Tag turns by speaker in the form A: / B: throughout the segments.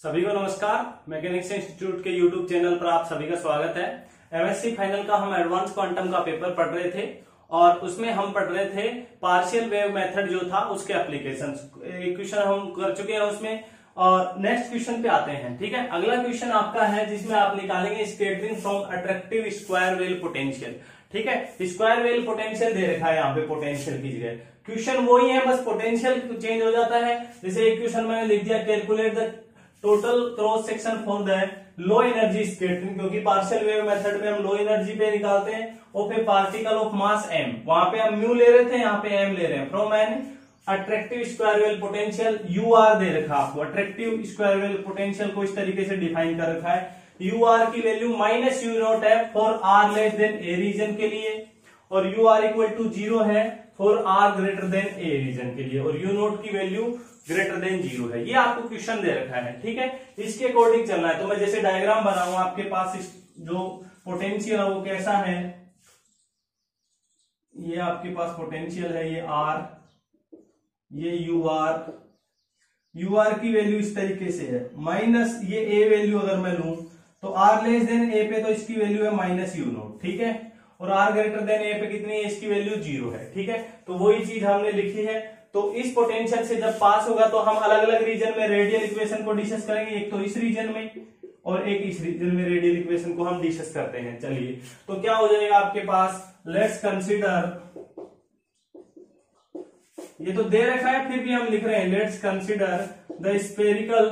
A: सभी को नमस्कार। मैकेनिक्स इंस्टीट्यूट के यूट्यूब चैनल पर आप सभी का स्वागत है। एमएससी फाइनल का हम एडवांस क्वांटम का पेपर पढ़ रहे थे और उसमें हम पढ़ रहे थे पार्शियल वेव मेथड जो था, उसके एप्लीकेशन क्वेश्चन हम कर चुके हैं उसमें और नेक्स्ट क्वेश्चन पे आते हैं, ठीक है? अगला क्वेश्चन आपका है जिसमें आप निकालेंगे scattering from attractive square well potential ठीक है? स्क्वायर वेल पोटेंशियल दे रखा है यहाँ पे पोटेंशियल की जगह। क्वेश्चन वही है, बस पोटेंशियल चेंज हो जाता है। जैसे एक क्वेश्चन मैंने लिख दिया calculate the total cross section for the low energy scattering क्योंकि पार्शियल वेव मेथड में हम लो एनर्जी पे निकालते हैं और फिर पार्टिकल ऑफ़ मास एम वहाँ पे हम म्यू ले रहे थे, यहाँ पे एम ले रहे हैं। From an attractive square well potential U R दे रखा आपको। अट्रैक्टिव स्क्वायर वेल पोटेंशियल को इस तरीके से डिफाइन कर रखा है। यू आर की वैल्यू माइनस यू नॉट है for R less than A region के लिए। और U R equal to zero है for R greater than A region के लिए, और यू नोट की वैल्यू ग्रेटर देन ज़ीरो है। ये आपको क्वेश्चन दे रखा है, ठीक है? इसके अकॉर्डिंग चलना है। तो मैं जैसे डायग्राम बनाऊ आपके पास इस जो पोटेंशियल है, वो कैसा है? ये आपके पास पोटेंशियल है, ये आर, ये यू आर। यू आर की वैल्यू इस तरीके से है। माइनस ये ए वैल्यू अगर मैं लू तो आर लेस देन ए पे तो इसकी वैल्यू है माइनस यू नोट, ठीक है? और आर ग्रेटर देन ए पे कितनी है? इसकी वैल्यू ज़ीरो है, ठीक है? तो वही चीज़ हमने लिखी है। तो इस पोटेंशियल से जब पास होगा तो हम अलग अलग रीजन में रेडियल इक्वेशन को डिस्कस करेंगे। एक तो इस रीजन में और एक इस रीजन में रेडियल इक्वेशन को हम डिस्कस करते हैं। चलिए तो क्या हो जाएगा आपके पास? लेट्स कंसिडर ये तो दे रखा है, फिर भी हम लिख रहे हैं। Let's consider the spherical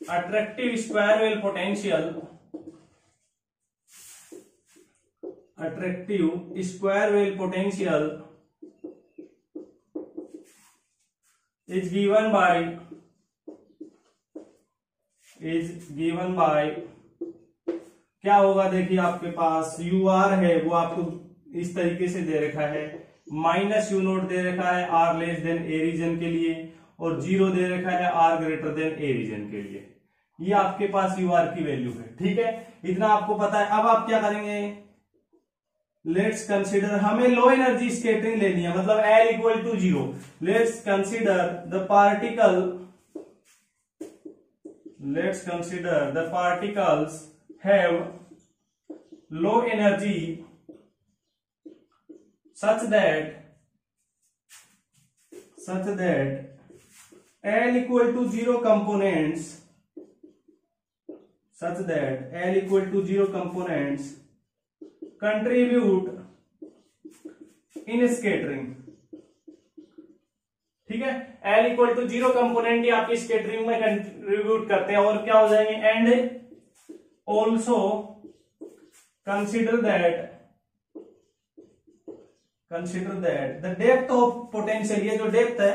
A: attractive square well potential attractive square well potential is given by is given by क्या होगा देखिए आपके पास यू आर है, वो आपको इस तरीके से दे रखा है। माइनस यू नोट दे रखा है R less than A region के लिए और ज़ीरो दे रखा है R greater than A region के लिए। ये आपके पास यू आर की वैल्यू है, ठीक है? इतना आपको पता है। अब आप क्या करेंगे? लेट्स कंसिडर हमें लो एनर्जी स्केटरिंग लेनी है मतलब L equal to zero let's consider the particle let's consider the particles have low energy such that such that L equal to zero components, such that L equal to zero components contribute in scattering. ठीक है? L equal to zero component ही आपकी scattering में contribute करते हैं और क्या हो जाएँगे? And also consider that consider that the depth of potential ये जो डेप्थ है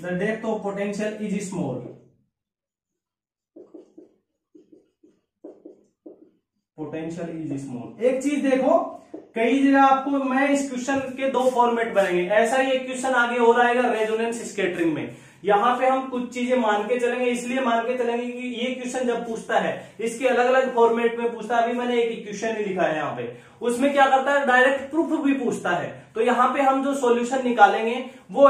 A: the depth of potential is small potential is small एक चीज़ देखो, कई जगह आपको, मैं इस क्वेश्चन के दो फॉर्मेट बनेंगे ऐसा ही एक क्वेश्चन आगे हो रहेगा रेजोनेंस स्केटरिंग में। यहाँ पे हम कुछ चीज़ें मान के चलेंगे, इसलिए मान के चलेंगे कि ये क्वेश्चन जब पूछता है, इसके अलग अलग फॉर्मेट में पूछता है। अभी मैंने एक क्वेश्चन ही लिखा है यहाँ पे। उसमें क्या करता है? डायरेक्ट प्रूफ भी पूछता है। तो यहाँ पे हम जो सॉल्यूशन निकालेंगे, वो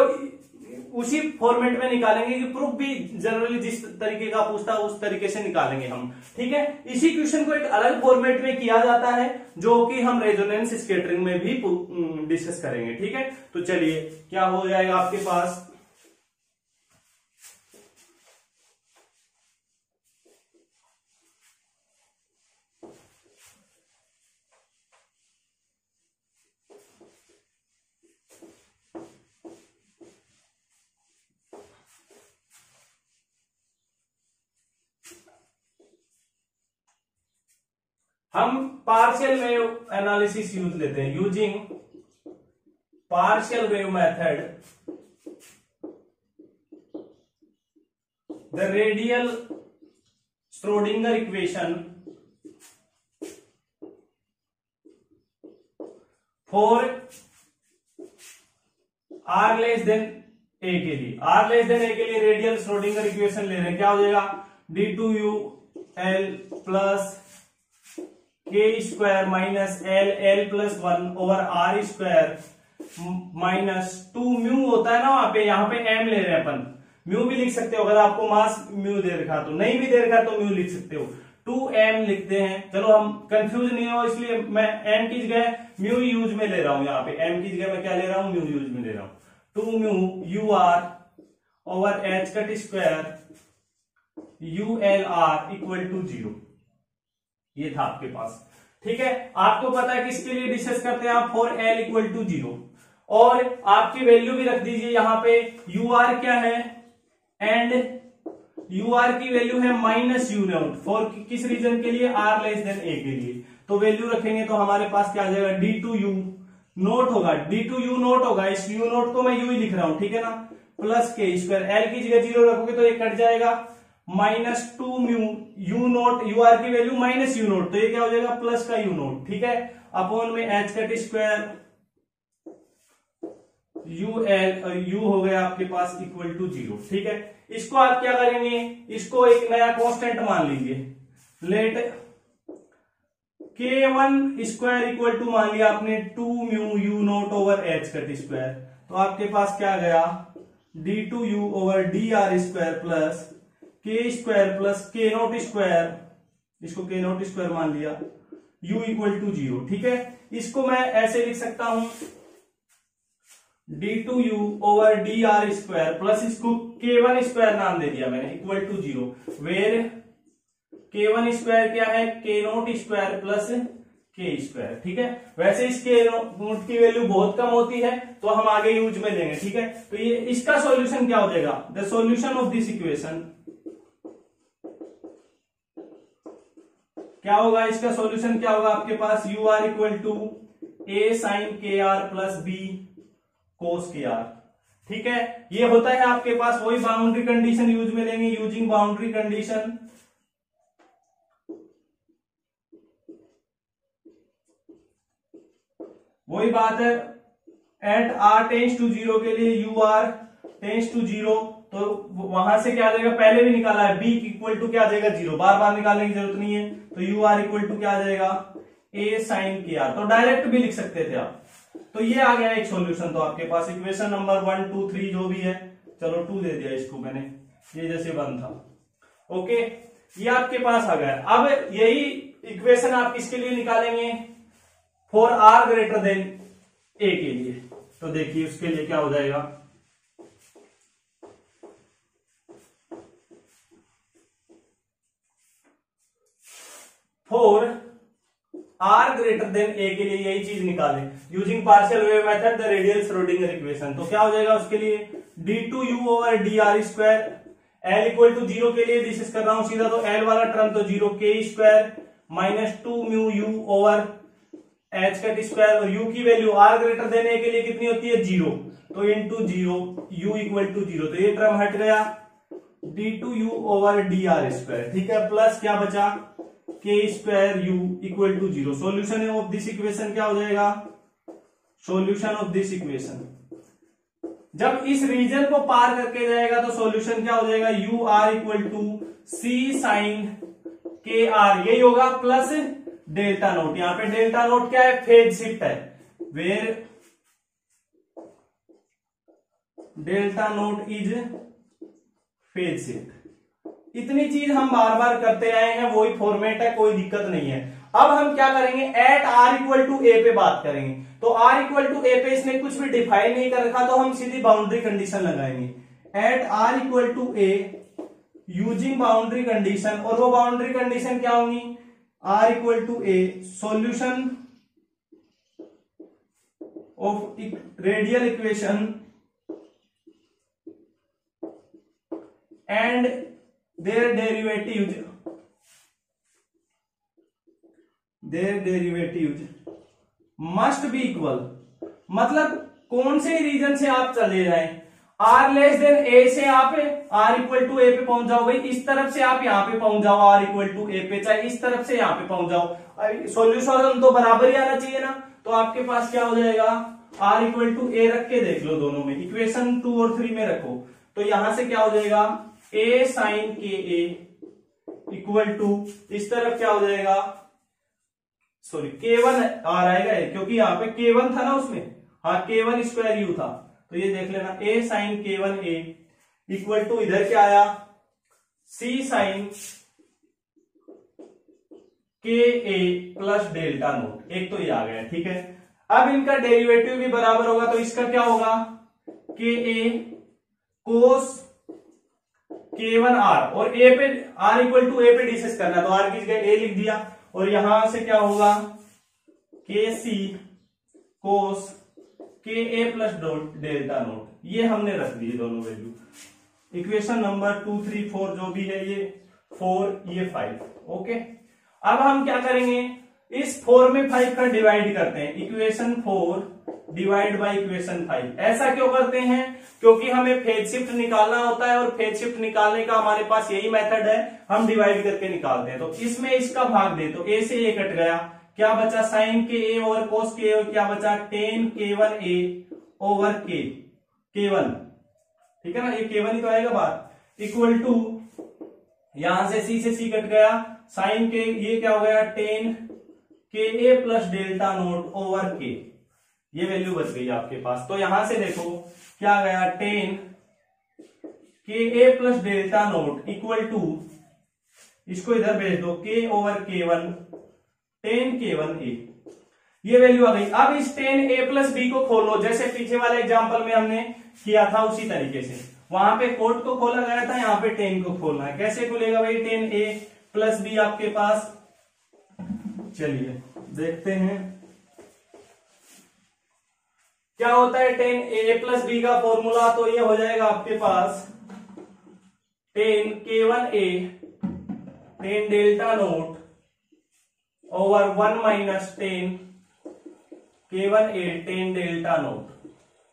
A: उसी फॉर्मेट में निकालेंगे कि प्रूफ भी जनरली जिस तरीके का पूछता है उस तरीके से निकालेंगे हम। ठीक है? इसी क्वेश्चन को एक अलग फॉर्मेट में किया जाता है, जो कि हम रेजोनेंस स्केटरिंग में भी डिस्कस करेंगे। ठीक है? तो चलिए, क्या हो जाएगा आपके पास? हम पार्शियल वेव एनालिसिस यूज़ लेते हैं using partial wave method the radial Schrodinger equation for R less than A के लिए। आर लेस देन ए के लिए रेडियल स्ट्रोडिंगर इक्वेशन ले रहे हैं, क्या हो जाएगा? D two U L plus K square minus L L plus one over R square minus two mu होता है ना वहाँ पे, यहाँ पे एम ले रहे हैं अपन। म्यू भी लिख सकते हो, अगर आपको मास म्यू दे रखा तो। नहीं भी दे रखा तो म्यू लिख सकते हो। टू एम लिखते हैं। चलो, हम कंफ्यूज नहीं हो, इसलिए मैं एम की जगह म्यू यूज़ में ले रहा हूँ यहाँ पे। एम की जगह मैं क्या ले रहा हूँ? म्यू यूज़ में ले रहा हूँ। Two mu U R over H cut square U L R equal to zero ये था आपके पास। ठीक है? आपको पता है किसके लिए डिस्कस करते हैं आप? For L equal to zero और आपकी वैल्यू भी रख दीजिए यहाँ पे। यू आर क्या है? एंड यू आर की वैल्यू है माइनस यू नोट फॉर किस रीजन के लिए? आर लेस देन ए के लिए। तो वैल्यू रखेंगे तो हमारे पास क्या आ जाएगा? डी टू यू नोट होगा। डी टू यू नोट होगा। इस यू नोट को मैं यू ही लिख रहा हूँ। ठीक है ना? प्लस के स्क्वायर एल की जगह ज़ीरो रखोगे तो ये कट जाएगा। Minus two mu, U not, U R की वैल्यू माइनस यू नोट तो ये क्या हो जाएगा? प्लस का यू नोट, ठीक है? अपॉन में H cut square U L और यू हो गया आपके पास इक्वल टू ज़ीरो ठीक है? इसको आप क्या करेंगे? इसको एक नया कांस्टेंट मान लीजिए। Let k one square equal to मान लिया आपने two mu U not over H cut square तो आपके पास क्या गया? D two U over D R square plus K square plus K not square इसको के नॉट स्क्वायर मान लिया। U इक्वल टू ज़ीरो ठीक है? इसको मैं ऐसे लिख सकता हूँ। D two U over D R square plus इसको के वन स्क्वायर नाम दे दिया मैंने equal to zero where K one square क्या है? K not square plus K square ठीक है? वैसे इसके नोट की वैल्यू बहुत कम होती है तो हम आगे यूज़ में लेंगे, ठीक है? तो ये, इसका सॉल्यूशन क्या हो जाएगा? The solution of this equation क्या होगा इसका सॉल्यूशन क्या होगा आपके पास? U R equal to A sine K R plus B cos K R ठीक है? ये होता है आपके पास, वही बाउंड्री कंडीशन यूज़ में लेंगे यूजिंग बाउंड्री कंडीशन वही बात है at R tends to zero के लिए U R tends to zero तो वहाँ से क्या आ जाएगा? पहले भी निकाला है। बी इक्वल टू क्या आ जाएगा? ज़ीरो बार बार निकालने की ज़रूरत नहीं है। तो यू आर इक्वल टू क्या आ जाएगा? ए साइन के आर तो डायरेक्ट भी लिख सकते थे आप। तो ये आ गया एक सॉल्यूशन तो आपके पास। Equation number one two three जो भी है। चलो टू दे दिया इसको मैंने। ये जैसे वन था। ओके ये आपके पास आ गया। अब यही इक्वेशन आप किसके लिए निकालेंगे? For R greater than A के लिए। तो देखिए उसके लिए क्या हो जाएगा? For R greater than A के लिए यही चीज़ निकाले। Using partial wave method the radial Schrodinger equation तो क्या हो जाएगा उसके लिए? D two U over D R square L equal to zero के लिए डिस्कस कर रहा हूँ सीधा तो एल वाला टर्म तो zero k square minus two mu u over h cut square और यू की value r greater than a के लिए कितनी होती है? ज़ीरो तो into zero u equal to zero तो ये टर्म हट गया। D two u over d r square ठीक है? प्लस क्या बचा? K square u equal to zero solution of this equation क्या हो जाएगा? सोल्यूशन ऑफ़ दिस इक्वेशन जब इस रीजन को पार करके जाएगा तो सॉल्यूशन क्या हो जाएगा? U R equal to C sine K R यही होगा प्लस डेल्टा नोट यहाँ पे डेल्टा नोट क्या है? फ़ेज़ शिफ्ट है। Where delta not is phase shift इतनी चीज़ हम बार बार करते आए हैं, वही फॉर्मेट है, कोई दिक्कत नहीं है। अब हम क्या करेंगे? At R equal to A पे बात करेंगे। तो आर इक्वल टू ए पे इसने कुछ भी डिफाइन नहीं कर रखा तो हम सीधी बाउंड्री कंडीशन लगाएँगे। At R equal to A using boundary condition और वो बाउंड्री कंडीशन क्या होंगी? R equal to A solution of radial equation and their derivatives their derivatives must be equal. मतलब कौन से रीजन से आप चले जाए? आर लेस देन ए से आप आर इक्वल टू ए पे पहुँच जाओ भाई। इस तरफ़ से आप यहाँ पे पहुँच जाओ आर इक्वल टू ए पे। चाहे इस तरफ़ से यहाँ पे पहुँच जाओ। सॉल्यूशन तो बराबर ही आना चाहिए ना। तो आपके पास क्या हो जाएगा? आर इक्वल टू ए रख के देख लो दोनों में। इक्वेशन टू और थ्री में रखो। तो यहाँ से क्या हो जाएगा? ए sine k A equal to इस तरफ़ क्या हो जाएगा? सॉरी के वन आ रहेगा क्योंकि यहाँ पे के वन था ना उसमें। हाँ के वन स्क्वायर यू था। तो ये देख लेना A sine K one A equal to इधर क्या आया? सी साइन के ए प्लस डेल्टा नोट एक तो ये आ गया, ठीक है? अब इनका डेरिवेटिव भी बराबर होगा तो इसका क्या होगा? के a cos k one r और ए पे आर इक्वल टू ए पे डिस्कस करना तो आर की जगह ए लिख दिया, और यहाँ से क्या होगा? के सी कोस के ए प्लस डेल्टा नोट ये हमने रख दिए दोनों value equation number two three four जो भी है ये फोर ये फाइव ओके अब हम क्या करेंगे? इस फोर में फाइव का डिवाइड करते हैं। Equation four divide by equation five. ऐसा क्यों करते हैं? क्योंकि हमें फ़ेज़ शिफ्ट निकालना होता है और फ़ेज़ शिफ्ट निकालने का हमारे पास यही मेथड है, हम डिवाइड करके निकालते हैं। तो इसमें इसका भाग दे तो ए से ए कट गया। क्या बचा? साइन के ए ओवर कोस के और क्या बचा? टेन के one a over k k one ठीक है ना? ये के वन ही तो आएगा बात। इक्वल टू यहाँ से सी से सी कट गया। साइन के ये क्या हो गया? Tan K A plus delta not over K ये वैल्यू बच गई आपके पास। तो यहाँ से देखो, क्या गया? Tan K A plus delta not equal to इसको इधर भेज दो K over K one tan K one A ये वैल्यू आ गई। अब इस टेन ए प्लस बी को खोलो जैसे पीछे वाले एग्ज़ाम्पल में हमने किया था उसी तरीके से। वहाँ पे कोट को खोला गया था, यहाँ पे टेन को खोलना है। कैसे खुलेगा भाई टेन ए प्लस बी आपके पास? चलिए, देखते हैं। क्या होता है टेन ए प्लस बी का फॉर्मूला तो ये हो जाएगा आपके पास tan k one a tan delta naught over one minus tan k one a tan delta naught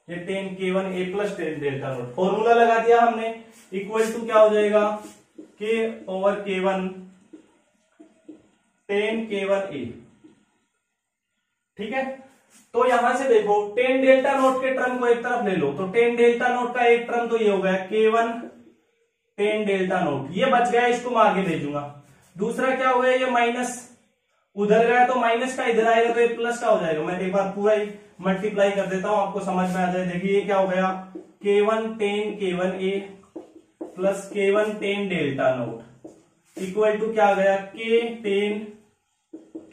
A: ये tan k one a plus tan delta naught formula लगा दिया हमने। इक्वल टू क्या हो जाएगा? K over k one tan k one a ठीक है? तो यहाँ से देखो टेन डेल्टा नोट के टर्म को एक तरफ़ ले लो तो टेन डेल्टा नोट का एक टर्म तो ये हो गया के वन टेन डेल्टा नोट ये बच गया, इसको मैं आगे भेजूँगा। दूसरा क्या हो गया, ये माइनस उधर गया तो माइनस का इधर आएगा तो ये प्लस का हो जाएगा। मैं एक बार पूरा ही मल्टीप्लाई कर देता हूँ, आपको समझ में आ जाए। देखिए, ये क्या हो गया k one tan k one a plus k one tan delta naught equal to क्या आ गया k tan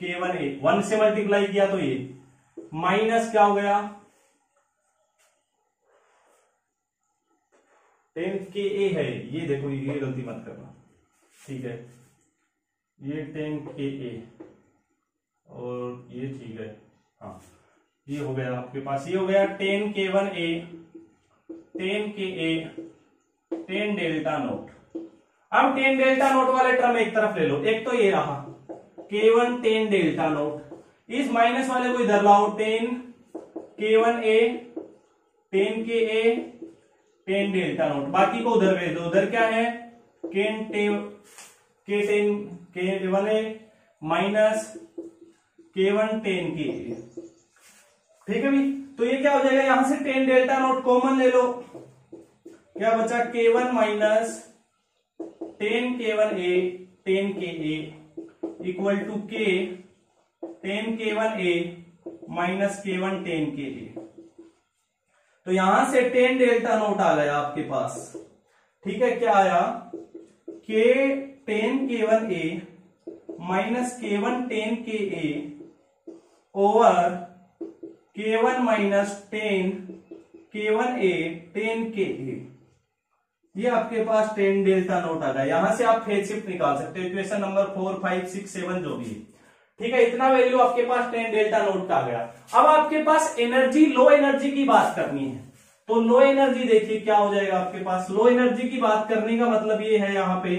A: k one a one से मल्टीप्लाई किया तो ये। माइनस क्या हो गया? टेन के ए है। ये देखो, ये गलती मत करना। ठीक है? ये टेन के ए। और ये ठीक है। हाँ। ये हो गया आपके पास। ये हो गया टेन के one a. Tan k a. Tan delta naught. अब टेन डेल्टा नोट वाले टर्म एक तरफ़ ले लो। एक तो ये रहा। K one tan delta naught. इस माइनस वाले को इधर लाओ टेन के वन ए टेन के ए टेन डेल्टा नोट बाकी को उधर भेज दो। उधर क्या है? केन टे k tan k one a minus k one tan k a ठीक है भाई तो ये क्या हो जाएगा? यहाँ से टेन डेल्टा नोट कॉमन ले लो। क्या बचा? K one minus tan k one a tan k a equal to k tan k one a minus k one tan k a तो यहाँ से टेन डेल्टा नोट आ गया आपके पास। ठीक है, क्या आया? K tan k one a minus k one tan k a over k one minus tan k one a tan k a ये आपके पास टेन डेल्टा नोट आ गया। यहाँ से आप फ़ेज़ शिफ्ट निकाल सकते हो। Equation number four five six seven जो भी है। ठीक है, इतना वैल्यू आपके पास टेन डेल्टा नोट का आ गया। अब आपके पास एनर्जी लो एनर्जी की बात करनी है। तो लो एनर्जी देखिए क्या हो जाएगा आपके पास। लो एनर्जी की बात करने का मतलब ये है यहाँ पे।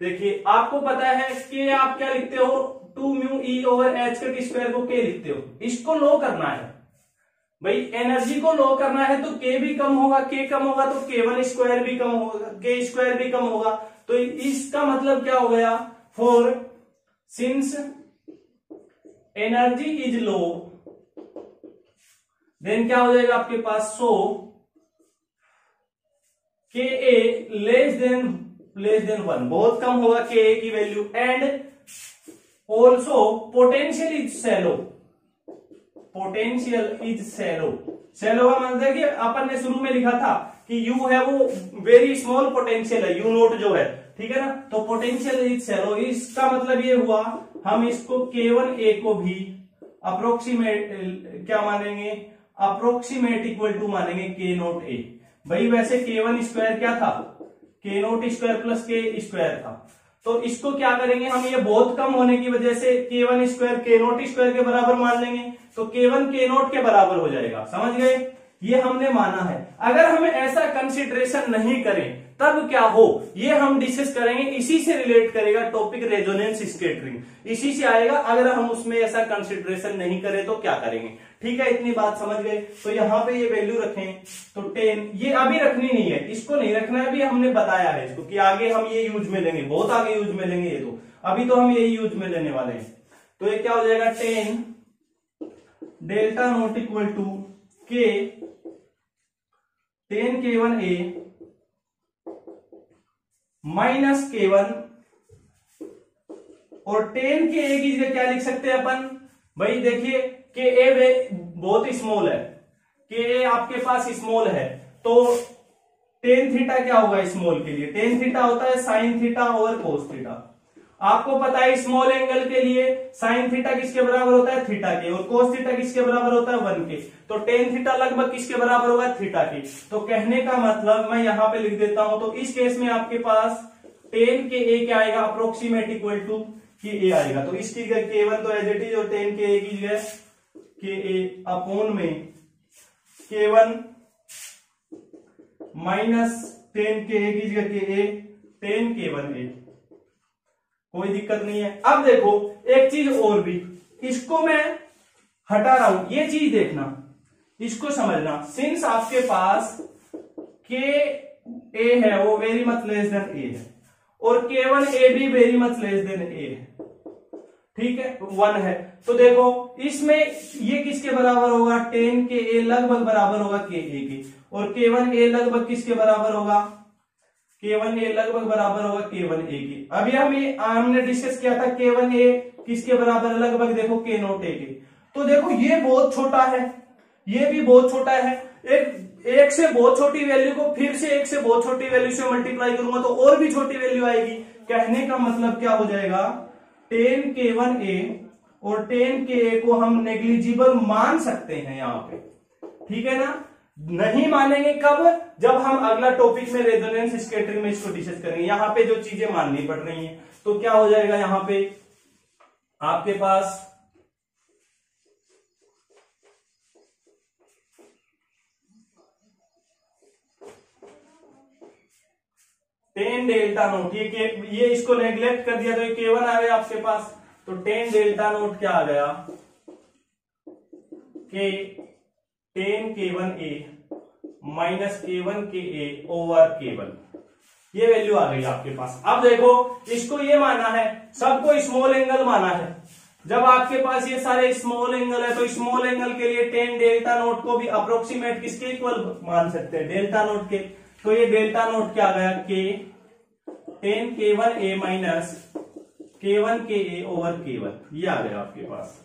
A: देखिए, आपको पता है कि आप क्या लिखते हो? Two mu E over h cut square को के लिखते हो। इसको लो करना है। भाई एनर्जी को लो करना है तो के भी कम होगा के कम होगा तो के वन स्क्वायर भी कम होगा के स्क्वायर भी कम होगा। तो इसका मतलब क्या हो गया? For since energy is low then क्या हो जाएगा आपके पास? So k a less than less than one बहुत कम होगा के ए की value and also potential is shallow potential is shallow shallow का मतलब कि अपन ने शुरू में लिखा था कि यू है वो वेरी स्मॉल पोटेंशियल है यू नोट जो है। ठीक है ना? तो पोटेंशियल इज़ सेलो इसका मतलब ये हुआ, हम इसको केवन ए को भी अप्रोक्सीमेट क्या मानेंगे? अप्रोक्सीमेट इक्वल टू मानेंगे के नोट ए भाई, वैसे के वन स्क्वायर क्या था? K naught square plus k square था। तो इसको क्या करेंगे? हम ये बहुत कम होने की वजह से k one square k naught square के बराबर मान लेंगे। तो के वन के नोट के बराबर हो जाएगा। समझ गए? ये हमने माना है। अगर हम ऐसा कंसिडरेशन नहीं करें तब क्या हो? ये हम डिस्कस करेंगे, इसी से रिलेट करेगा टॉपिक रेजोनेंस स्केटरिंग इसी से आएगा, अगर हम उसमें ऐसा कंसिडरेशन नहीं करें तो क्या करेंगे? ठीक है, इतनी बात समझ गए? तो यहाँ पे ये वैल्यू रखें तो टेन ये अभी रखनी नहीं है, इसको नहीं रखना है, अभी हमने बताया है इसको कि आगे हम ये यूज़ में लेंगे, बहुत आगे यूज़ में लेंगे ये तो। अभी तो हम यही यूज़ में लेने वाले हैं। तो ये क्या हो जाएगा? Tan delta naught equal to k tan k one a minus k one और टेन के ए की जगह क्या लिख सकते हैं अपन? भाई देखिए, के ए बहुत स्मॉल है। के ए आपके पास स्मॉल है। तो टेन थीटा क्या होगा स्मॉल के लिए? टेन थीटा होता है साइन थीटा और कोस थीटा आपको पता है स्मॉल एंगल के लिए साइन थीटा किसके बराबर होता है? थीटा के। और कोस थीटा किसके बराबर होता है? वन के। तो टेन थीटा लगभग किसके बराबर होगा? थीटा के। तो कहने का मतलब मैं यहाँ पे लिख देता हूँ तो इस केस में आपके पास टेन के ए क्या आएगा? Approximate equal to k a आएगा। तो इसकी जगह के वन तो एज इट इज़ और टेन के ए की जगह के ए अपोन में के वन माइनस टेन के ए की जगह के ए टेन के वन ए कोई दिक्कत नहीं है। अब देखो, एक चीज़ और भी। इसको मैं हटा रहा हूँ। ये चीज़ देखना, इसको समझना। सिंस आपके पास के ए है, वो very much less than a है। और के वन ए भी very much less than a है। ठीक है? वन है। तो देखो, इसमें ये किसके बराबर होगा? टेन के ए लगभग बराबर होगा के ए के। और के वन ए लगभग किसके बराबर होगा? के वन ए लगभग बराबर होगा के वन ए की। अभी हम, हमने डिस्कस किया था के वन ए किसके बराबर लगभग देखो के नोट ए के। तो देखो, ये बहुत छोटा है। ये भी बहुत छोटा है। एक एक से बहुत छोटी वैल्यू को फिर से एक से बहुत छोटी वैल्यू से मल्टीप्लाई करूँगा तो और भी छोटी वैल्यू आएगी। कहने का मतलब क्या हो जाएगा? टेन के वन ए और टेन के ए को हम नेग्लिजिबल मान सकते हैं यहाँ पे। ठीक है ना? नहीं मानेंगे कब? जब हम अगला टॉपिक में रेजोनेंस स्केटरिंग में इसको डिस्कस करेंगे। यहाँ पे जो चीज़ें माननी पड़ रही हैं तो क्या हो जाएगा यहाँ पे? आपके पास टेन डेल्टा नोट ये के, ये इसको नेग्लेक्ट कर दिया तो ये केवन आ गया आपके पास। तो टेन डेल्टा नोट क्या आ गया? K tan k one a minus k one k a over k one ये वैल्यू आ गई आपके पास। अब देखो, इसको ये माना है, सबको स्मॉल एंगल माना है। जब आपके पास ये सारे स्मॉल एंगल है तो स्मॉल एंगल के लिए टेन डेल्टा नोट को भी अप्रोक्सीमेट किसके इक्वल मान सकते हैं? डेल्टा नोट के। तो ये डेल्टा नोट क्या आ गया? K tan k one a minus k one k a over के वन ये आ गया आपके पास।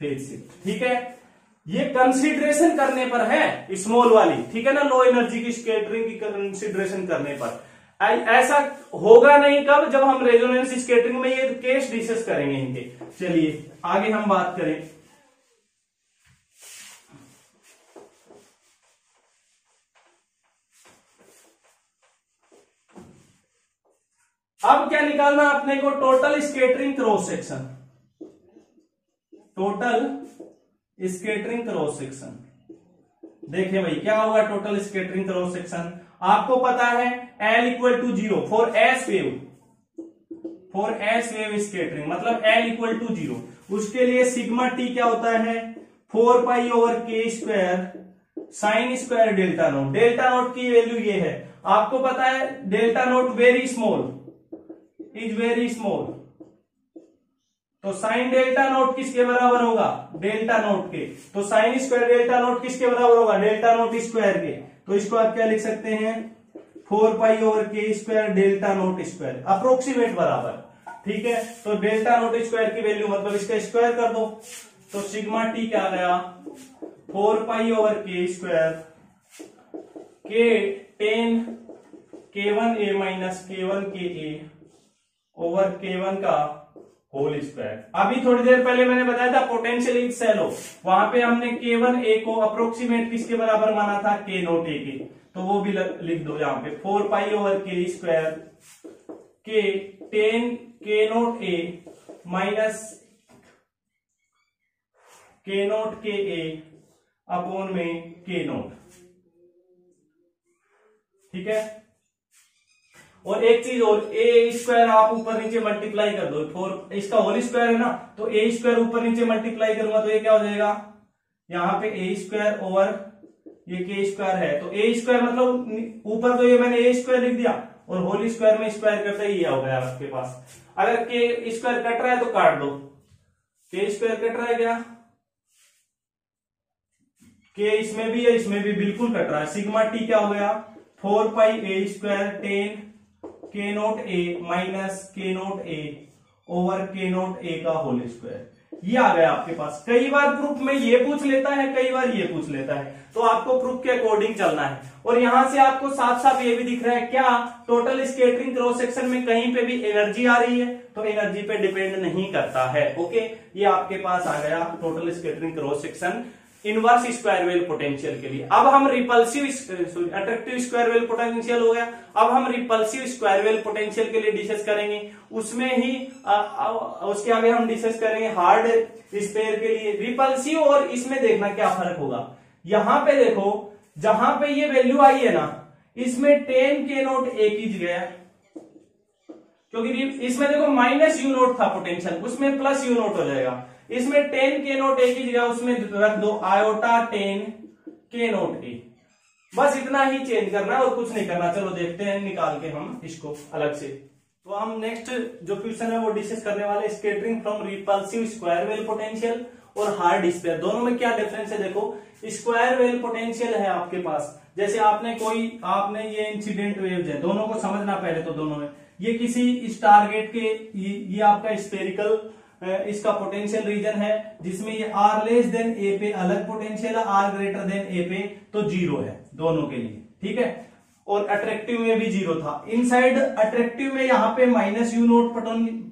A: फिर से। ठीक है? ये कंसिडरेशन करने पर है स्मॉल वाली, ठीक है ना? लो एनर्जी की स्केटरिंग की कंसिडरेशन करने पर। ऐसा होगा नहीं कब? जब हम रेजोनेंस स्केटरिंग में ये केस डिस्कस करेंगे इनके। चलिए, आगे हम बात करें। अब क्या निकालना अपने को? Total scattering cross section total scattering cross section देखिए भाई, क्या होगा टोटल स्केटरिंग क्रॉस सेक्शन आपको पता है L equal to zero for S wave for S wave scattering मतलब एल इक्वल टू ज़ीरो उसके लिए सिग्मा टी क्या होता है? Four pi over k square sine square delta naught delta naught की वैल्यू ये है। आपको पता है delta naught very small is very small तो साइन डेल्टा नोट किसके बराबर होगा? डेल्टा नोट के। तो साइन स्क्वायर डेल्टा नोट किसके बराबर होगा? डेल्टा नोट स्क्वायर के। तो इसको आप क्या लिख सकते हैं? Four pi over k square delta naught square. Approximate बराबर। ठीक है? तो डेल्टा नोट स्क्वायर की वैल्यू मतलब इसका स्क्वायर कर दो। तो सिग्मा टी क्या गया? Four pi over k square k tan k one a minus k one k a over k one का होल स्क्वायर अभी थोड़ी देर पहले मैंने बताया था पोटेंशियल इज़ सेलो वहाँ पे हमने के वन ए को अप्रोक्सीमेट किसके बराबर माना था? के नोट ए के. तो वो भी लिख दो यहाँ पे. Four pi over k square k tan k naught a minus k naught k a upon में के नोट ठीक है? और एक चीज़ और ए स्क्वायर आप ऊपर नीचे मल्टीप्लाई कर दो फोर इसका होल स्क्वायर है ना? तो ए स्क्वायर ऊपर नीचे मल्टीप्लाई करूँगा तो ये क्या हो जाएगा? यहाँ पे ए स्क्वायर ओवर ये के स्क्वायर है। तो ए स्क्वायर मतलब ऊपर तो ये मैंने ए स्क्वायर लिख दिया और होल स्क्वायर में स्क्वायर करते ही हो गया आपके पास। अगर के स्क्वायर कट रहा है तो काट दो। के स्क्वायर कट रहा है क्या? के इसमें भी है, इसमें भी बिल्कुल कट रहा है। सिग्मा टी क्या हो गया? Four pi a square tan k naught a minus k naught a over k naught a का होल स्क्वायर ये आ गया आपके पास। कई बार प्रूफ में ये पूछ लेता है, कई बार ये पूछ लेता है। तो आपको प्रूफ के अकॉर्डिंग चलना है। और यहाँ से आपको साफ़ साफ़ ये भी दिख रहा है, क्या टोटल स्केटरिंग क्रॉस सेक्शन में कहीं पे भी एनर्जी आ रही है? तो एनर्जी पे डिपेंड नहीं करता है। ओके ये आपके पास आ गया total scattering cross section inverse square well potential के लिए। अब हम repulsive sorry attractive square well potential हो गया। अब हम रिपल्सिव स्क्वायर वेल पोटेंशियल के लिए डिस्कस करेंगे। उसमें ही आ, आ, उसके आगे हम डिस्कस करेंगे हार्ड स्पेयर के लिए। रिपल्सिव और इसमें देखना क्या फ़र्क होगा। यहाँ पे देखो जहाँ पे ये वैल्यू आई है ना इसमें टेन के नोट एक ही जगह क्योंकि इसमें देखो माइनस यू नोट था पोटेंशियल उसमें प्लस यू नोट हो जाएगा। इसमें टेन के नोट एक ही जगह उसमें रख दो iota tan k naught a बस इतना ही चेंज करना है और कुछ नहीं करना। चलो देखते हैं निकाल के हम इसको अलग से। तो हम नेक्स्ट जो क्वेश्चन है वो डिस्कस करने वाले scattering from repulsive square well potential और हार्ड स्पेयर दोनों में क्या डिफरेंस है देखो स्क्वायर वेल पोटेंशियल है आपके पास। जैसे आपने कोई आपने ये इंसिडेंट वेव है दोनों को समझना पहले तो दोनों में। ये किसी इस टारगेट के ये, ये आपका स्पेरिकल इसका पोटेंशियल रीजन है, जिसमें ये आर लेस देन ए पे अलग पोटेंशियल है आर ग्रेटर देन ए पे तो ज़ीरो है, दोनों के लिए, ठीक है? और अट्रैक्टिव में भी ज़ीरो था। इनसाइड अट्रैक्टिव में यहाँ पे माइनस यू नोट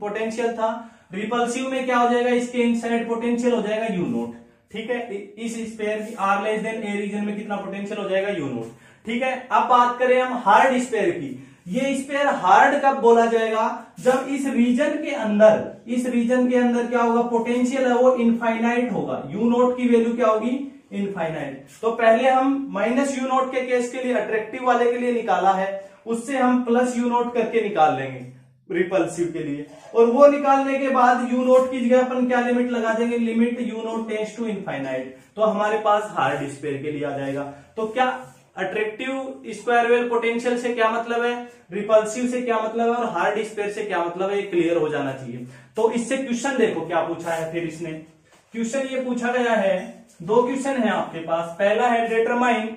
A: पोटेंशियल था। रिपल्सिव में क्या हो जाएगा? इसके इनसाइड पोटेंशियल हो जाएगा यू नोट ठीक है? इस स्पेयर की r less than a region में कितना पोटेंशियल हो जाएगा? यू नोट ठीक है? अब बात करें हम हार्ड स्पेयर की। ये स्पेयर हार्ड कब बोला जाएगा? जब इस रीजन के अंदर, इस रीजन के अंदर क्या होगा? पोटेंशियल है, वो इनफाइनाइट होगा। यू नोट की वैल्यू क्या होगी? इनफाइनाइट तो पहले हम माइनस यू नोट के केस के लिए अट्रैक्टिव वाले के लिए निकाला है। उससे हम प्लस यू नोट करके निकाल लेंगे रिपल्सिव के लिए। और वो निकालने के बाद यू नोट की जगह अपन क्या लिमिट लगा देंगे? Limit U naught tends to infinite तो हमारे पास हार्ड स्पेयर के लिए आ जाएगा। तो क्या अट्रैक्टिव स्क्वायर वेल पोटेंशियल से क्या मतलब है? रिपल्सिव से क्या मतलब है? और हार्ड स्पेयर से क्या मतलब है? क्लियर हो जाना चाहिए। तो इससे क्वेश्चन देखो क्या पूछा है फिर इसने। क्वेश्चन ये पूछा गया है। दो क्वेश्चन है आपके पास। पहला है determine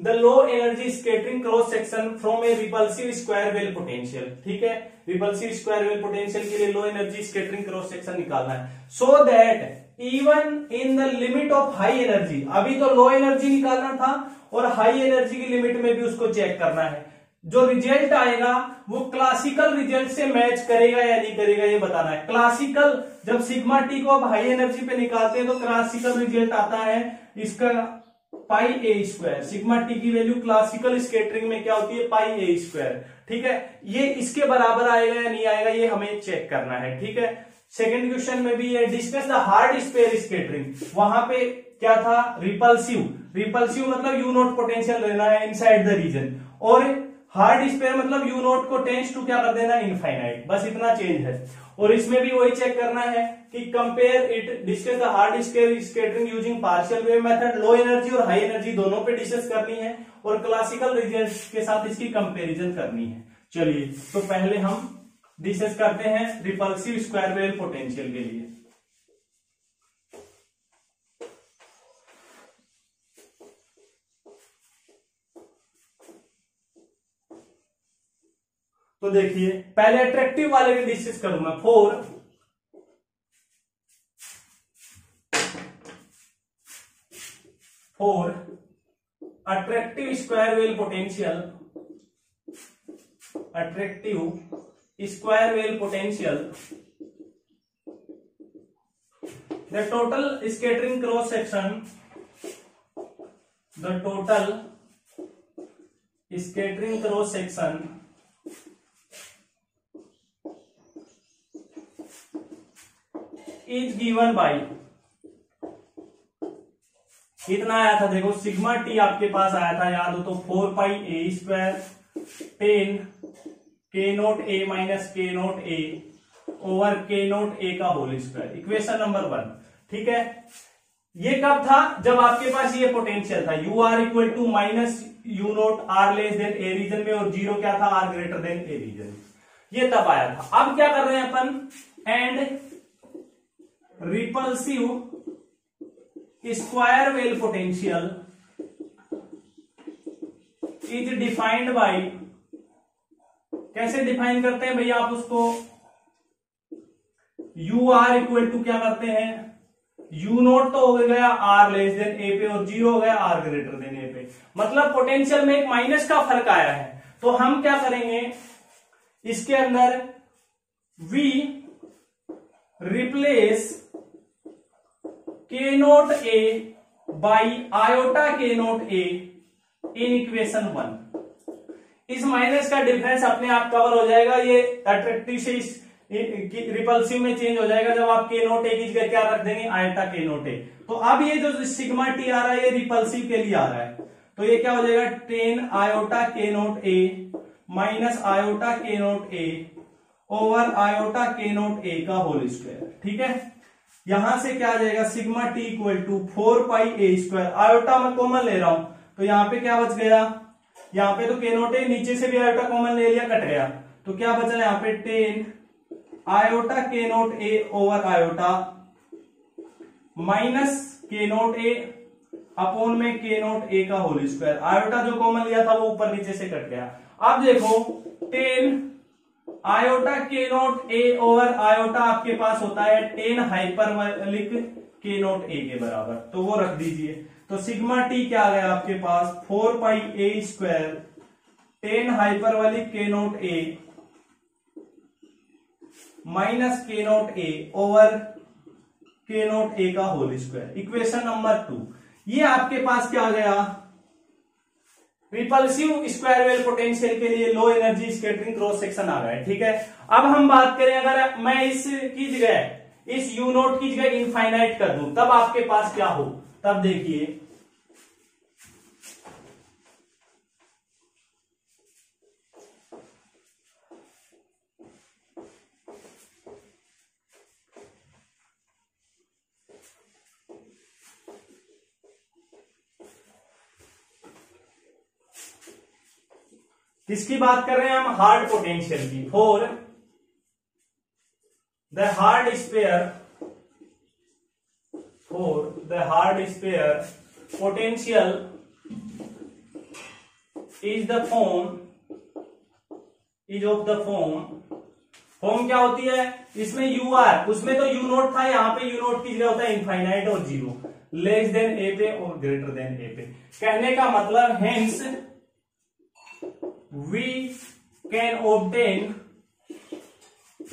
A: the low energy scattering cross section from a repulsive square well potential ठीक है? रिपल्सिव स्क्वायर वेल पोटेंशियल के लिए low energy scattering cross section निकालना है। So so that even in the limit of high energy अभी तो low energy निकालना था और हाई एनर्जी की लिमिट में भी उसको चेक करना है। जो रिज़ल्ट आएगा, वो क्लासिकल रिज़ल्ट से मैच करेगा या नहीं करेगा, ये बताना है। क्लासिकल जब सिग्मा टी को आप हाई एनर्जी पे निकालते हैं तो क्लासिकल रिज़ल्ट आता है इसका pi a square sigma t की वैल्यू क्लासिकल स्केटरिंग में क्या होती है? पाई ए स्क्वायर ठीक है? ये इसके बराबर आएगा या नहीं आएगा, ये हमें चेक करना है। ठीक है? सेकेंड क्वेश्चन में भी है discuss the hard sphere scattering वहाँ पे क्या था? रिपल्सिव रिपल्सिव मतलब यू नोट पोटेंशियल लेना है इनसाइड द रीजन और हार्ड स्पेयर मतलब यू नोट को टेंस टू क्या कर देना? इनफाइनाइट बस इतना चेंज है. और इसमें भी वही चेक करना है कि compare it discuss the hard sphere scattering using partial wave method low energy और हाई एनर्जी दोनों पे डिस्कस करनी है और क्लासिकल रिज़ल्ट के साथ इसकी कंपेरिजन करनी है. चलिए तो पहले हम डिस्कस करते हैं रिपल्सिव स्क्वायर वेव पोटेंशियल के लिए। तो देखिए, पहले अट्रैक्टिव वाले की डिस्कस करूँगा। For for attractive square well potential attractive square well potential the total scattering cross section the total scattering cross section is given by कितना आया था? देखो सिग्मा टी आपके पास आया था, याद हो तो four pi a square tan k naught a minus k naught a over k naught a का whole square equation number one ठीक है? ये कब था? जब आपके पास ये पोटेंशियल था. U r equal to minus U naught r less than a region में और ज़ीरो क्या था? R greater than a region ये तब आया था. अब क्या कर रहे हैं अपन? And repulsive square well potential is defined by कैसे डिफाइन करते हैं भैया आप उसको? यू आर इक्वल टू क्या करते हैं? यू नोट तो हो गया आर लेस देन ए पे और ज़ीरो हो गया आर ग्रेटर देन ए पे। मतलब पोटेंशियल में एक माइनस का फ़र्क आया है। तो हम क्या करेंगे? इसके अंदर we replace k naught a by iota k naught a in equation one इस माइनस का डिफरेंस अपने आप कवर हो जाएगा। ये अट्रैक्टिव से इस रिपल्सिव में चेंज हो जाएगा जब आप के नोट ए की जगह क्या रख देंगे आयटा के नोट तो अब ये जो सिग्मा टी आ रहा है, ये रिपल्सिव के लिए आ रहा है। तो ये क्या हो जाएगा? Tan iota k naught a minus iota k naught a over iota k naught a का होल स्क्वायर ठीक है? यहाँ से क्या आ जाएगा? Sigma t equal to four pi a square iota में कॉमन ले रहा हूँ। तो यहाँ पे क्या बच गया? यहाँ पे तो के नोट नीचे से भी आयोटा कॉमन ले लिया, कट गया। तो क्या बचा यहाँ पे? Tan iota k naught a over iota. Minus k naught a upon में के नोट ए का होल स्क्वायर आयोटा जो कॉमन लिया था, वो ऊपर नीचे से कट गया। अब देखो tan iota k naught a over iota आपके पास होता है टेन हाइपरलिक के नोट ए के बराबर। तो वो रख दीजिए। तो सिग्मा टी क्या आ गया आपके पास? Four pi a square tan hyperbolic k naught a minus k naught a over k naught a का whole square equation number two ये आपके पास क्या आ गया? रिपल्सिव स्क्वायर वेल पोटेंशियल के लिए low energy scattering cross section आ गया ठीक है? अब हम बात करें, अगर मैं इस की जगह, इस यू नोट की जगह इनफाइनाइट कर दूँ, तब आपके पास क्या हो? तब देखिए, किसकी बात कर रहे हैं हम? हार्ड पोटेंशियल की। For, the hard sphere for the hard sphere potential is the form is of the form form क्या होती है? इसमें यू आर उसमें तो यू नोट था, यहाँ पे यू नोट की जगह होता है? इनफाइनाइट और ज़ीरो लेस देन ए पे और ग्रेटर देन ए पे. कहने का मतलब hence we can obtain,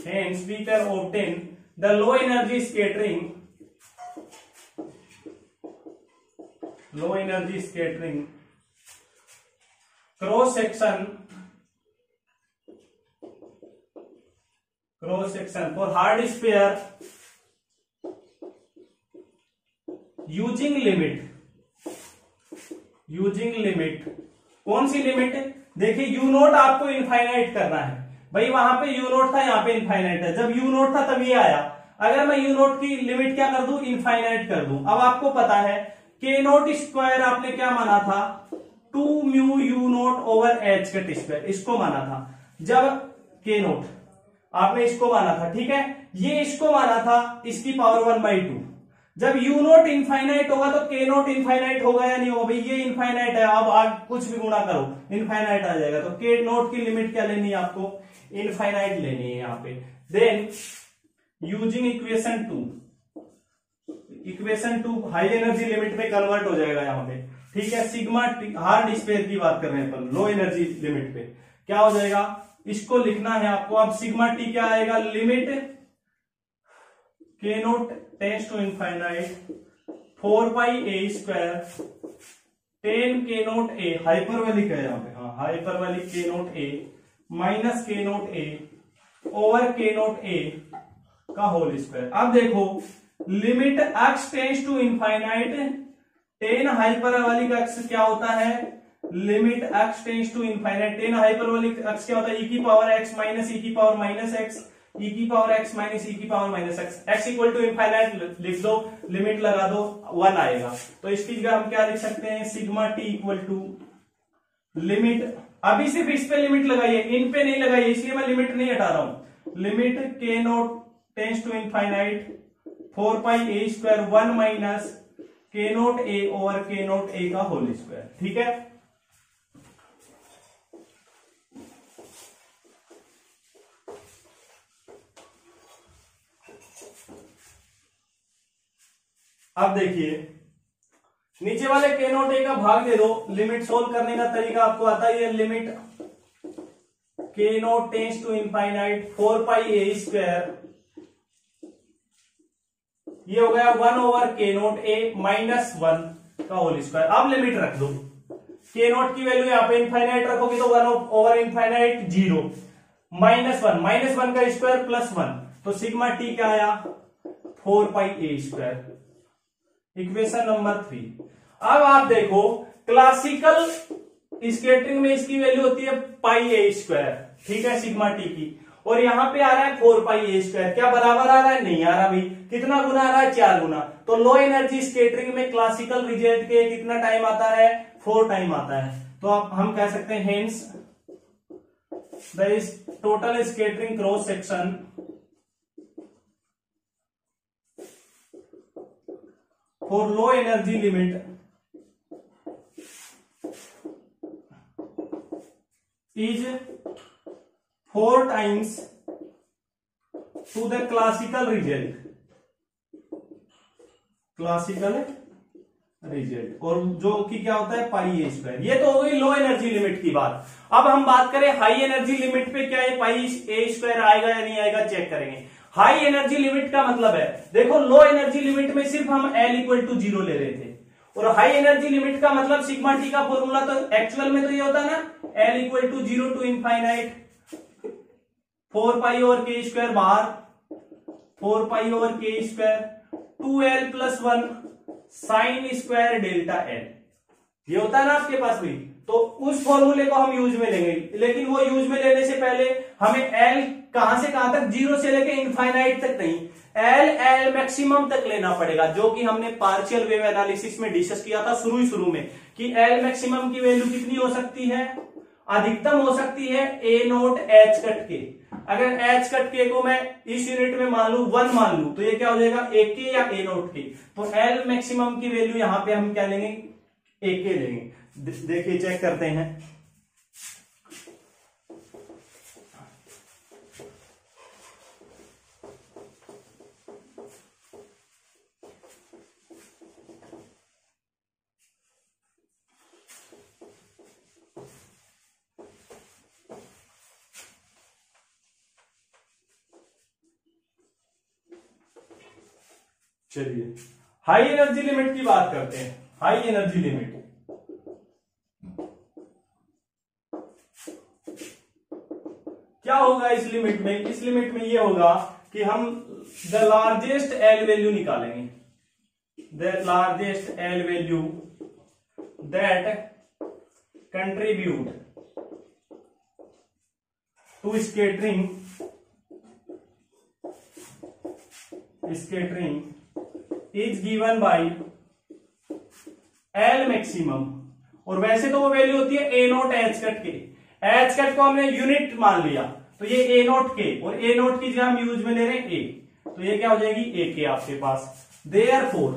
A: hence we can obtain the low energy scattering low energy scattering. Cross section cross section for hard sphere using limit using limit. कौन सी limit देखिए U naught आपको infinite करना है। भाई, वहाँ पे यू नोट था, यहाँ पे इनफाइनाइट है। जब यू नोट था, तब ये आया। अगर मैं यू नोट की लिमिट क्या कर दू? इनफाइनाइट कर दू। अब आपको पता है के नोट स्क्वायर आपने क्या माना था? Two mu U naught over h cut square इसको माना था। जब के नोट आपने इसको माना था, ठीक है? ये इसको माना था, इसकी पावर वन बाई टू जब यू नोट इनफाइनाइट होगा तो के नोट इनफाइनाइट होगा या नहीं होगा? भाई, ये इनफाइनाइट है, अब आप कुछ भी गुणा करो इनफाइनाइट आ जाएगा। तो के नोट की लिमिट क्या लेनी है आपको? इनफाइनाइट लेनी है यहाँ पे। Then using equation two equation two high energy limit में कन्वर्ट हो जाएगा यहाँ पे। ठीक है, सिग्मा हार्ड स्पेयर की बात कर रहे हैं अपन, लो एनर्जी लिमिट पे। क्या हो जाएगा? इसको लिखना है आपको। अब सिग्मा टी क्या आएगा? Limit k naught tends to infinite four by a square tan k naught a hyper hyperbolic है यहाँ पे। हाँ hyperbolic k naught a minus k naught a over k naught a का होल स्क्वायर। अब देखो limit x tends to infinite tan hyperbolic x क्या होता है? Limit x tends to infinite tan hyperbolic x क्या होता है? ई e की पावर एक्स माइनस ई की पावर माइनस एक्स ई की पावर एक्स माइनस ई की power minus x x equal to infinite लिख दो, लिमिट लगा दो वन आएगा। तो इसकी जगह हम क्या लिख सकते हैं? Sigma t equal to limit. अभी सिर्फ़ इस पे लिमिट लगाइए, इन पे नहीं लगाइए, इसलिए मैं लिमिट नहीं हटा रहा हूँ। Limit k naught tends to infinite four pi a square one minus k naught a over k naught a का होल स्क्वायर, ठीक है? अब देखिए, नीचे वाले के नोट ए का भाग दे दो, लिमिट सोल्व करने का तरीका आपको आता है, ये limit k naught tends to infinite four pi a square ये हो गया one over k naught a minus one का होल स्क्वायर। अब लिमिट रख दो। के नोट की वैल्यू यहाँ पे इनफाइनाइट रखोगे तो one over infinite zero. Minus one. Minus one का स्क्वायर प्लस वन। तो सिग्मा टी क्या आया? Four pi a square. Equation number three. अब आप देखो क्लासिकल स्केटरिंग में इसकी वैल्यू होती है पाई ए स्क्वायर। ठीक है, सिग्मा टी की। और यहाँ पे आ रहा है फोर पाई ए स्क्वायर। क्या बराबर आ रहा है? नहीं आ रहा भाई। कितना गुना आ रहा है? चार गुना। तो लो एनर्जी स्केटरिंग में क्लासिकल रिज़ल्ट के कितना टाइम आता है? फोर टाइम आता है। तो आप, हम कह सकते हैं hence total scattering cross section for low energy limit is four times to the classical result classical result और जो कि क्या होता है? पाई ए स्क्वायर ये तो हो गई लो एनर्जी लिमिट की बात. अब हम बात करें हाई एनर्जी लिमिट पे क्या ये पाई ए स्क्वायर आएगा या नहीं आएगा? चेक करेंगे. हाई एनर्जी लिमिट का मतलब है, देखो लो एनर्जी लिमिट में सिर्फ़ हम एल इक्वल टू ज़ीरो ले रहे थे. और हाई एनर्जी लिमिट का मतलब सिग्मा टी का फॉर्मूला तो एक्चुअल में तो ये होता है ना l equal to zero to infinite four pi over k square बाहर, four pi over k square two l plus one sine square delta l. ये होता है ना आपके पास भी? तो उस फॉर्मूले को हम यूज़ में लेंगे। लेकिन वो यूज़ में लेने से पहले हमें एल कहाँ से कहाँ तक? ज़ीरो से लेके इनफाइनाइट तक नहीं। एल एल मैक्सिमम तक लेना पड़ेगा, जो कि हमने पार्शियल वेव एनालिसिस में डिस्कस किया था शुरू ही शुरू में, कि एल मैक्सिमम की वैल्यू कितनी हो सकती है? अधिकतम हो सकती है a naught h cut k. अगर एच कट के को मैं इस यूनिट में मान लू वन मान लू तो ये क्या हो जाएगा? ए के या ए नोट के तो एल मैक्सिमम की वैल्यू यहाँ पे हम क्या लेंगे? ए के लेंगे। देखिए चेक करते हैं। चलिए। हाई एनर्जी लिमिट की बात करते हैं। हाई एनर्जी लिमिट क्या होगा इस लिमिट में? इस लिमिट में ये होगा कि हम द लार्जेस्ट एल वैल्यू निकालेंगे। The largest l value that contribute to scattering scattering is given by l maximum और वैसे तो वो वैल्यू होती है a naught h cut k h cut को हमने यूनिट मान लिया। तो ये ए नोट के और ए नोट की जगह हम यूज़ में ले रहे हैं ए तो ये क्या हो जाएगी? ए के आपके पास। Therefore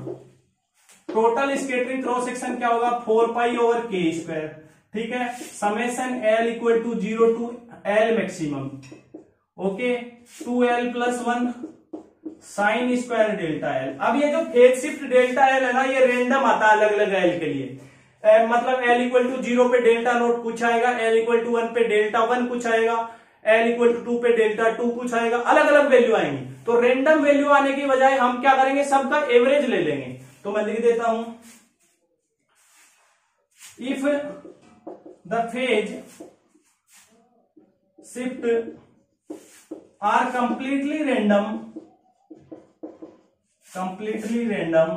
A: total scattering cross section क्या होगा? Four pi over k square ठीक है? Summation l equal to zero to l maximum okay two l plus one sine square delta l अब ये जो फ़ेज़ शिफ्ट डेल्टा एल है ना ये रेंडम आता है अलग अलग एल के लिए। ए, मतलब एल इक्वल टू ज़ीरो पे डेल्टा नोट कुछ आएगा एल इक्वल टू वन पे डेल्टा वन कुछ आएगा एल इक्वल टू टू पे डेल्टा टू कुछ आएगा अलग अलग वैल्यू आएँगी। तो रेंडम वैल्यू आने की बजाय हम क्या करेंगे सबका एवरेज ले लेंगे। तो मैं लिख देता हूँ। If the phase shift are completely random completely random.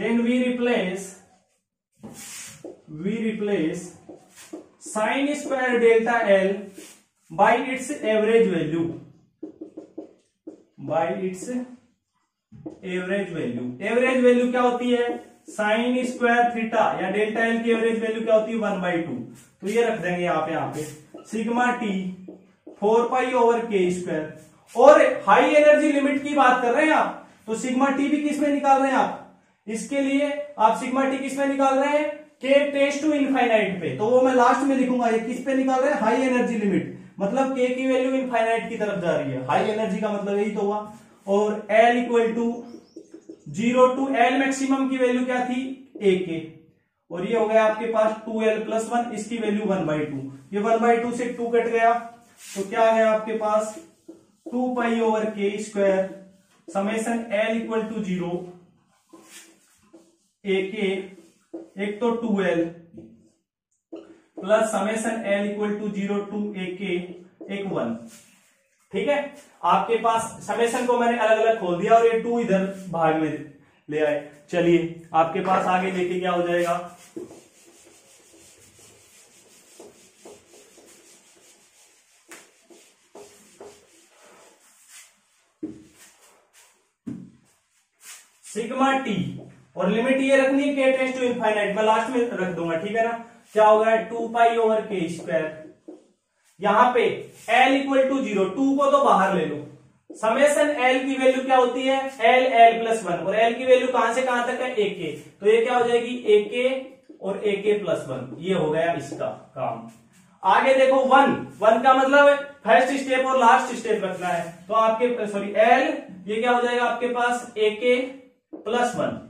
A: Then we replace we replace sin square delta l by its average value. By its average value average value क्या होती है? साइन स्क्वायर थीटा या delta l की average value क्या होती है? One by two तो ये रख देंगे यहाँ पे यहाँ पे। Sigma t four pi over k square और हाई एनर्जी लिमिट की बात कर रहे हैं आप तो सिग्मा टी भी किसमें निकाल रहे हैं आप? इसके लिए आप सिग्मा टी किसमें निकाल रहे हैं? के टेस्ट टू इनफाइनाइट पे। तो वो मैं लास्ट में लिखूँगा, ये किस पे निकाल रहे हैं? हाई एनर्जी लिमिट मतलब के की वैल्यू इनफाइनाइट की तरफ़ जा रही है। हाई एनर्जी का मतलब यही तो हुआ। और l equal to zero to l maximum की वैल्यू क्या थी? ए के और ये हो गया आपके पास टू एल प्लस वन इसकी वैल्यू वन बाई टू ये वन बाई टू से टू कट गया। तो क्या आ गया आपके पास? Two pi over k square summation l equal to zero एक तो two l, plus summation l equal to zero to a k, एक वन। ठीक है? आपके पास समेसन को मैंने अलग अलग खोल दिया और ये टू इधर भाग में ले आए। चलिए, आपके पास आगे देखिए क्या हो जाएगा? सिग्मा टी, और लिमिट ये रखनी के टेंस टू इनफाइनाइट मैं लास्ट में रख दूँगा, ठीक है ना? क्या होगा two pi over k square यहाँ पे l equal to zero to को तो बाहर ले लो। समेसन एल की वैल्यू क्या होती है? एल एल प्लस वन और एल की वैल्यू कहाँ से कहाँ तक है? ए के तो ये क्या हो जाएगी? ए के और ए के प्लस वन ये हो गया इसका काम। आगे देखो वन वन का मतलब फ़र्स्ट स्टेप और लास्ट स्टेप रखना है। तो आपके सॉरी एल ये क्या हो जाएगा आपके पास? ए के प्लस वन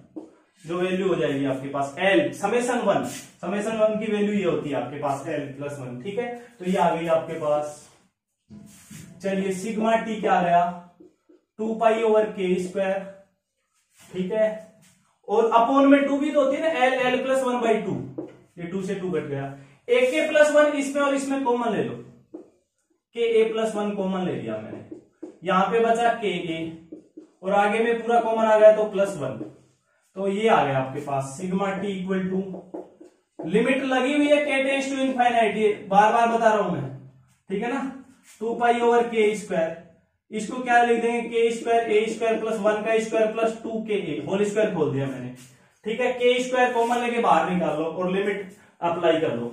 A: जो वैल्यू हो जाएगी आपके पास l summation one summation one की वैल्यू ये होती है आपके पास एल प्लस वन ठीक है? तो ये आ गई आपके पास, चलिए सिग्मा टी क्या गया? Two pi over k square ठीक है? और अपोन में टू भी तो होती है ना l l plus one by two ये टू से टू कट गया। ए के प्लस वन इसमें और इसमें कॉमन ले लो। के ए प्लस वन कॉमन ले लिया मैंने। यहाँ पे बचा के ए और आगे में पूरा कॉमन आ गया तो प्लस वन तो ये आ गया आपके पास sigma t equal to limit लगी हुई है के टेंस टू इनफाइनाइट ये बार बार बता रहा हूँ मैं। ठीक है ना? Two pi over k square इसको क्या लिख देंगे? K square a square plus one का square plus two k a whole square खोल दिया मैंने। ठीक है? के स्क्वायर कॉमन लेके बाहर निकाल लो और लिमिट अप्लाई कर लो।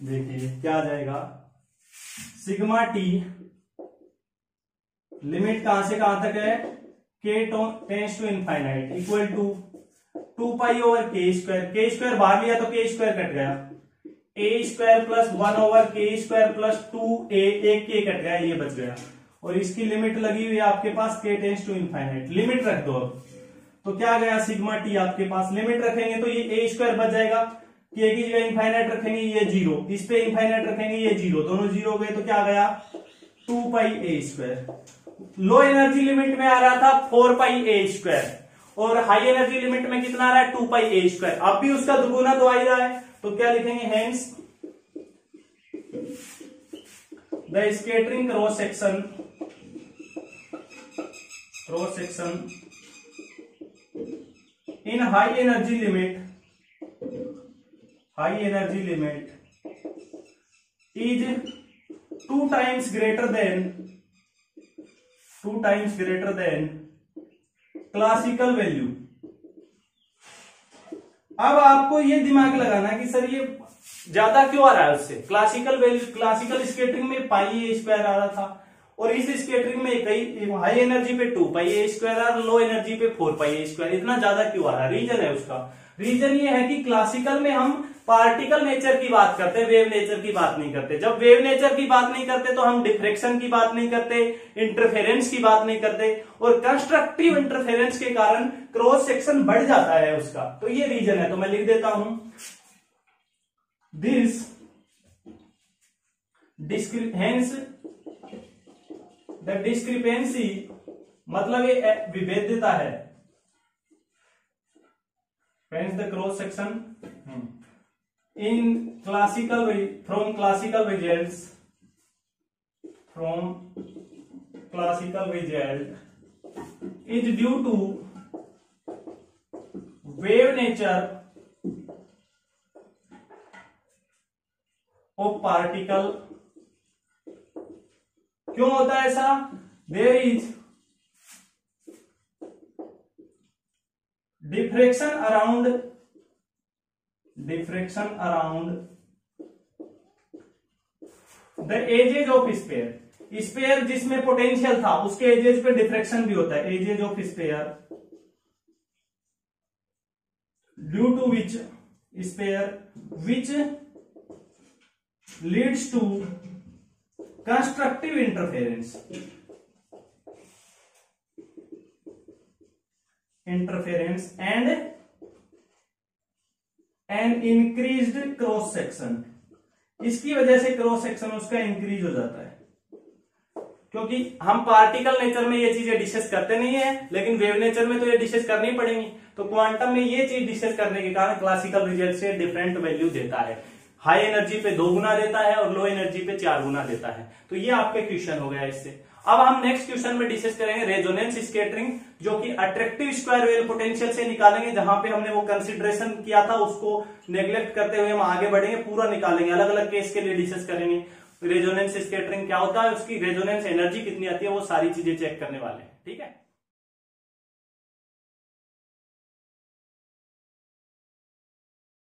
A: देखिए, क्या आ जाएगा? सिग्मा टी लिमिट कहाँ से, कहाँ तक है? K tends to infinite equal to two pi over k square k square बाहर लिया तो के स्क्वायर कट गया। A square plus one over k square plus two a एक के कट गया, ये बच गया। और इसकी लिमिट लगी हुई है आपके पास k tends to infinite limit रख दो अब। तो क्या गया? सिग्मा टी आपके पास। लिमिट रखेंगे तो ये ए स्क्वायर बच जाएगा। के की जगह इनफाइनाइट रखेंगे, ये ज़ीरो इस पे इनफाइनाइट रखेंगे, ये ज़ीरो दोनों ज़ीरो गए तो क्या गया? Two pi a square low energy limit में आ रहा था फोर पाई ए स्क्वायर और हाई एनर्जी लिमिट में कितना आ रहा है? टू पाई ए स्क्वायर अब भी उसका दुगुना तो आ ही रहा है। तो क्या लिखेंगे hence the scattering cross section cross section in high energy limit high energy limit is two times greater than, two times greater than classical value. अब आपको ये दिमाग लगाना कि सर ये ज़्यादा क्यों आ रहा है उससे? क्लासिकल वैल्यू क्लासिकल स्केटिंग में पाई ए स्क्वायर आ रहा था और इस स्केटरिंग में कई हाई एनर्जी पे टू पाई ए स्क्वायर और लो एनर्जी पे फोर पाई ए स्क्वायर इतना ज़्यादा क्यों आ रहा है? रीजन है उसका। रीजन ये है कि क्लासिकल में हम पार्टिकल नेचर की बात करते हैं वेव नेचर की बात नहीं करते। जब वेव नेचर की बात नहीं करते तो हम डिफ्रेक्शन की बात नहीं करते इंटरफेरेंस की बात नहीं करते, और कंस्ट्रक्टिव इंटरफेरेंस के कारण क्रॉस सेक्शन बढ़ जाता है उसका। तो ये रीजन है तो मैं लिख देता हूँ। दिस डिस्क्रिपेंस द डिस्क्रिपेंसी मतलब ये विभेद्यता है। The cross section in classical from classical result from classical result is due to wave nature of particle क्यों होता है ऐसा? There is diffraction around diffraction around the edges of sphere sphere जिसमें potential था, उसके एजेज पे diffraction भी होता है. Edges of sphere due to which sphere which leads to constructive interference interference and an increased cross section इसकी वजह से क्रॉस सेक्शन उसका इंक्रीज हो जाता है। क्योंकि हम पार्टिकल नेचर में ये चीज़ें डिस्कस करते नहीं है, लेकिन वेव नेचर में तो ये डिस्कस करनी पड़ेंगी। तो क्वांटम में ये चीज़ डिस्कस करने के कारण क्लासिकल रिज़ल्ट से डिफरेंट वैल्यू देता है। हाई एनर्जी पे दो गुना देता है और लो एनर्जी पे चार गुना देता है। तो ये आपके क्वेश्चन हो गया इससे। अब हम नेक्स्ट क्वेश्चन में डिस्कस करेंगे रेजोनेंस स्केटरिंग जो कि अट्रैक्टिव स्क्वायर वेल पोटेंशियल से निकालेंगे, जहाँ पे हमने वो कंसिडरेशन किया था, उसको नेग्लेक्ट करते हुए हम आगे बढ़ेंगे, पूरा निकालेंगे अलग अलग केस के लिए डिस्कस करेंगे। रेजोनेंस स्केटरिंग क्या होता है, उसकी रेजोनेंस एनर्जी कितनी आती है, वो सारी चीज़ें चेक करने वाले हैं, ठीक है?